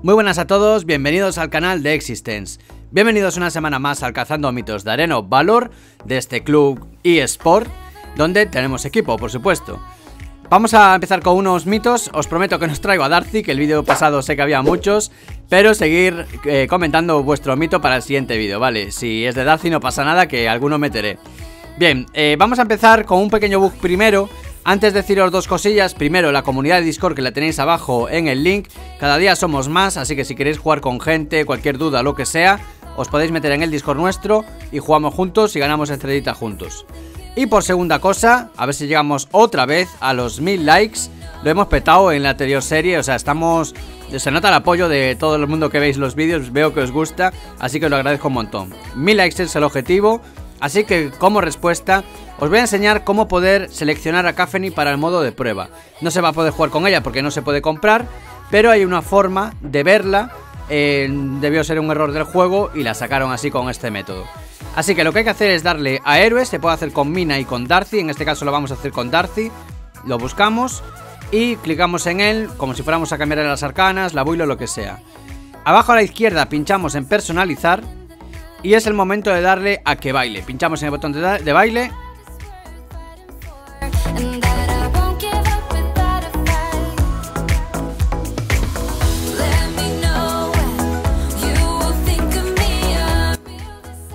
Muy buenas a todos, bienvenidos al canal de Existence. Bienvenidos una semana más al Cazando Mitos de Areno Valor de este club eSport, donde tenemos equipo, por supuesto. Vamos a empezar con unos mitos, os prometo que nos traigo a Darcy, que el vídeo pasado sé que había muchos, pero seguir eh, comentando vuestro mito para el siguiente vídeo, ¿vale? Si es de Darcy no pasa nada, que alguno meteré. Bien, eh, vamos a empezar con un pequeño bug primero, antes de deciros dos cosillas, primero la comunidad de Discord que la tenéis abajo en el link, cada día somos más, así que si queréis jugar con gente, cualquier duda, lo que sea, os podéis meter en el Discord nuestro y jugamos juntos y ganamos estrellita juntos. Y por segunda cosa, a ver si llegamos otra vez a los mil likes, lo hemos petado en la anterior serie, o sea, estamos... Se nota el apoyo de todo el mundo que veis los vídeos, veo que os gusta, así que lo agradezco un montón. Mil likes es el objetivo, así que como respuesta os voy a enseñar cómo poder seleccionar a Cafeni para el modo de prueba. No se va a poder jugar con ella porque no se puede comprar, pero hay una forma de verla. Debió ser un error del juego y la sacaron así con este método. Así que lo que hay que hacer es darle a héroes, se puede hacer con Mina y con Darcy, en este caso lo vamos a hacer con Darcy. Lo buscamos y clicamos en él como si fuéramos a cambiar las arcanas, la builo, lo que sea. Abajo a la izquierda pinchamos en personalizar y es el momento de darle a que baile. Pinchamos en el botón de, baile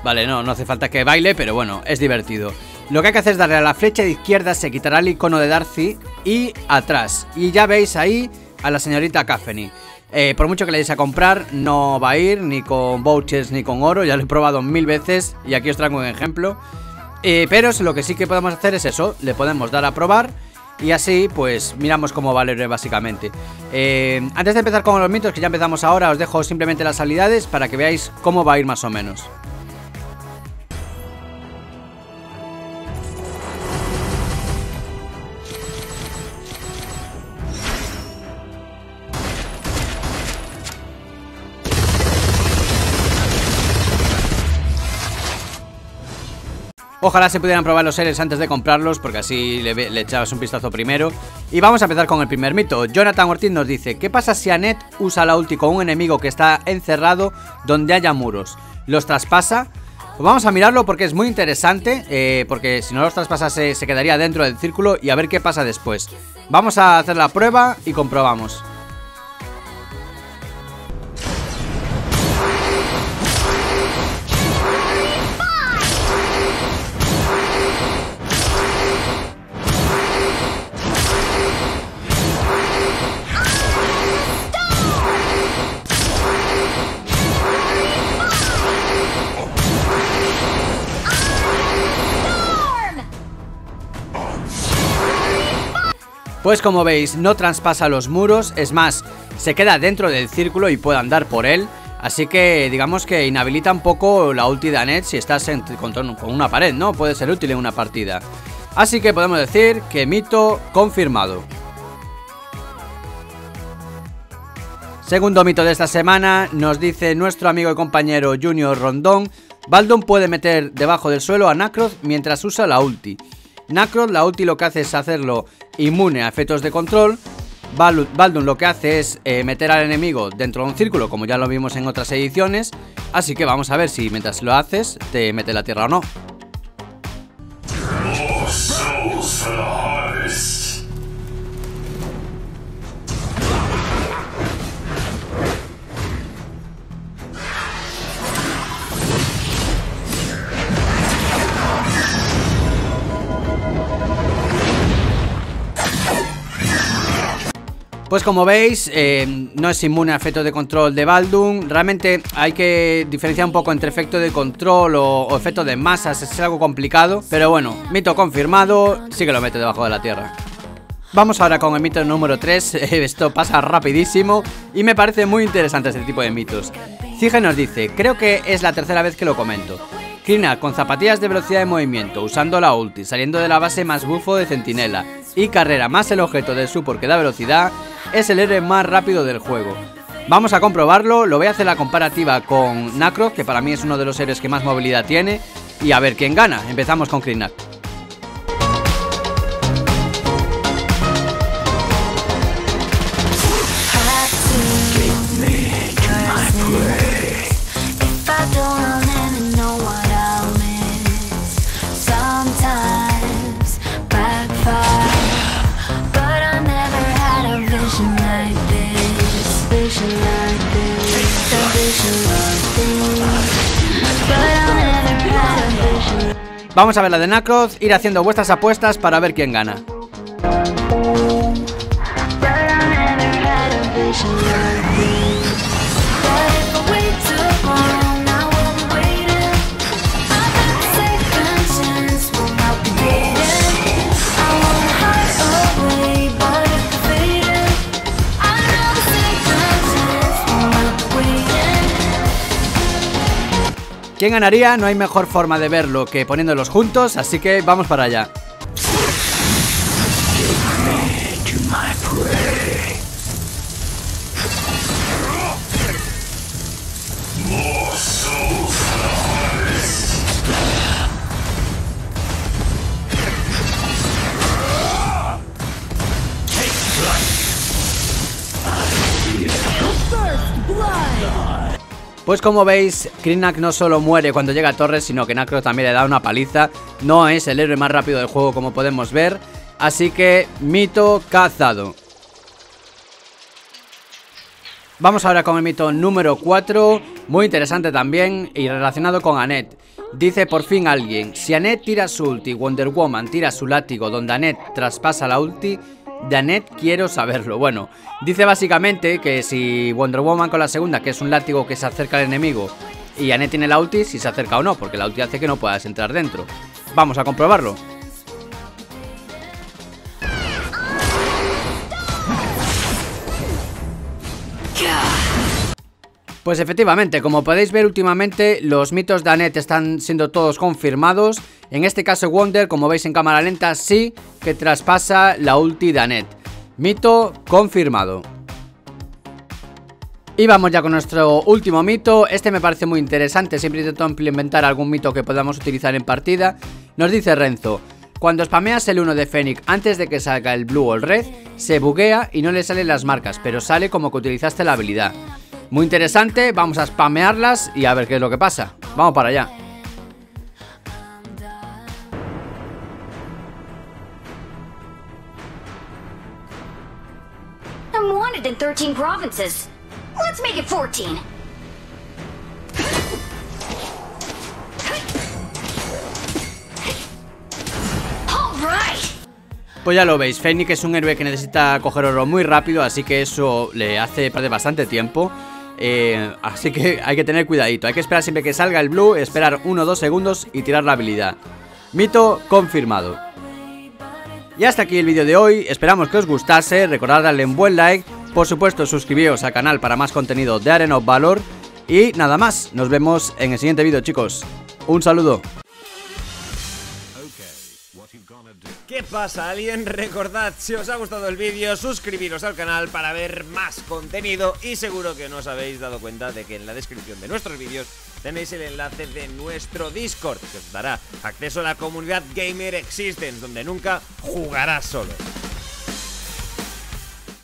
Vale, no, no hace falta que baile, pero bueno, es divertido. Lo que hay que hacer es darle a la flecha de izquierda, se quitará el icono de Darcy y atrás. Y ya veis ahí a la señorita Caffeny. Eh, por mucho que le deis a comprar, no va a ir ni con vouchers ni con oro, ya lo he probado mil veces y aquí os traigo un ejemplo. Eh, pero lo que sí que podemos hacer es eso, le podemos dar a probar y así pues miramos cómo va básicamente. Eh, antes de empezar con los mitos, que ya empezamos ahora, os dejo simplemente las habilidades para que veáis cómo va a ir más o menos. Ojalá se pudieran probar los seres antes de comprarlos porque así le, echabas un vistazo primero Y vamos a empezar con el primer mito Jonathan Ortiz nos dice ¿Qué pasa si Anet usa la ulti con un enemigo que está encerrado donde haya muros? ¿Los traspasa? Pues vamos a mirarlo porque es muy interesante eh, Porque si no los traspasa se quedaría dentro del círculo Y a ver qué pasa después Vamos a hacer la prueba y comprobamos Pues como veis, no traspasa los muros, es más, se queda dentro del círculo y puede andar por él. Así que digamos que inhabilita un poco la ulti de Anet si estás con, una pared, ¿no? Puede ser útil en una partida. Así que podemos decir que mito confirmado. Segundo mito de esta semana, nos dice nuestro amigo y compañero Junior Rondón, Baldon puede meter debajo del suelo a Nacroth mientras usa la ulti. Nacroth la ulti lo que hace es hacerlo inmune a efectos de control. Baldun lo que hace es eh, meter al enemigo dentro de un círculo, como ya lo vimos en otras ediciones. Así que vamos a ver si mientras lo haces te mete la tierra o no. Pues como veis, eh, no es inmune a efecto de control de Baldun Realmente hay que diferenciar un poco entre efecto de control o, efecto de masas Es algo complicado. Pero bueno, mito confirmado, sí que lo mete debajo de la tierra. Vamos ahora con el mito número 3 Esto pasa rapidísimo Y me parece muy interesante este tipo de mitos. Cije nos dice, creo que es la tercera vez que lo comento. Krina con zapatillas de velocidad de movimiento, usando la ulti, saliendo de la base más bufo de centinela y carrera más el objeto del support que da velocidad, es el héroe más rápido del juego. Vamos a comprobarlo, lo voy a hacer la comparativa con Nacro, que para mí es uno de los héroes que más movilidad tiene, y a ver quién gana. Empezamos con Krinak. Vamos a ver la de Nacroz, ir haciendo vuestras apuestas para ver quién gana. ¿Quién ganaría? No hay mejor forma de verlo que poniéndolos juntos, así que vamos para allá. Pues como veis, Krinak no solo muere cuando llega a Torres, sino que Nacro también le da una paliza. No es el héroe más rápido del juego como podemos ver. Así que, mito cazado. Vamos ahora con el mito número 4, muy interesante también y relacionado con Annette. Dice por fin alguien, si Annette tira su ulti, Wonder Woman tira su látigo donde Annette traspasa la ulti, Annette quiero saberlo. Bueno, dice básicamente que si Wonder Woman con la segunda, que es un látigo que se acerca al enemigo, y Annette tiene la ulti, si se acerca o no, porque la ulti hace que no puedas entrar dentro. Vamos a comprobarlo. Pues efectivamente, como podéis ver últimamente, los mitos de Annette están siendo todos confirmados. En este caso Wonder, como veis en cámara lenta, sí que traspasa la ulti de Annette. Mito confirmado. Y vamos ya con nuestro último mito, este me parece muy interesante, siempre intento implementar algún mito que podamos utilizar en partida. Nos dice Renzo, cuando spameas el 1 de Fenix antes de que salga el blue o el red, se buguea y no le salen las marcas, pero sale como que utilizaste la habilidad. Muy interesante, vamos a spamearlas y a ver qué es lo que pasa. Vamos para allá. I'm wanted in 13 provinces. Let's make it 14. Pues ya lo veis, Fenix es un héroe que necesita coger oro muy rápido, así que eso le hace perder bastante tiempo. Eh, así que hay que tener cuidadito, hay que esperar siempre que salga el blue, esperar 1 o 2 segundos y tirar la habilidad. Mito confirmado. Y hasta aquí el vídeo de hoy, esperamos que os gustase, recordad darle un buen like, por supuesto suscribiros al canal para más contenido de Arena of Valor y nada más, nos vemos en el siguiente vídeo chicos. Un saludo. ¿Qué pasa, Alien? Recordad, si os ha gustado el vídeo, suscribiros al canal para ver más contenido y seguro que no os habéis dado cuenta de que en la descripción de nuestros vídeos tenéis el enlace de nuestro Discord, que os dará acceso a la comunidad Gamer Existence, donde nunca jugarás solo.